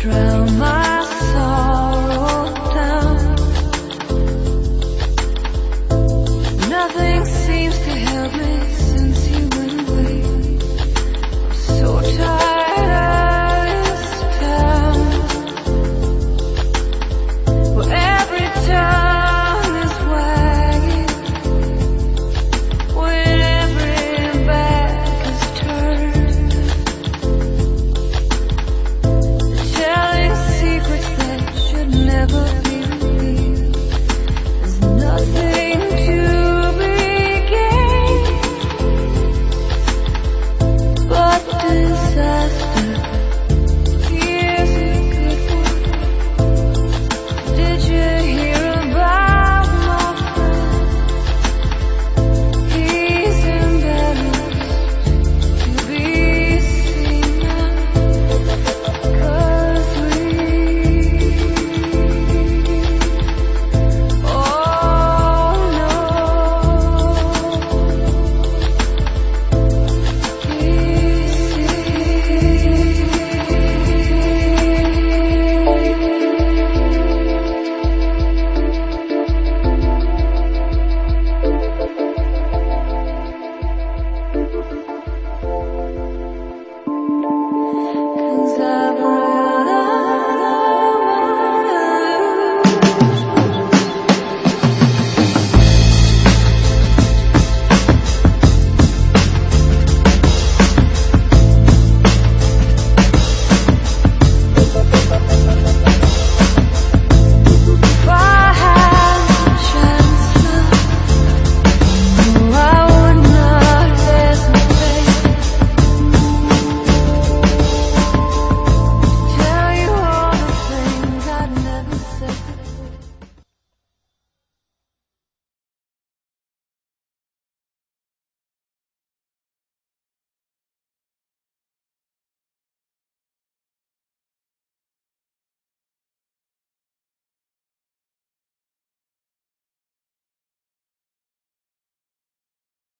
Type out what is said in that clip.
drown my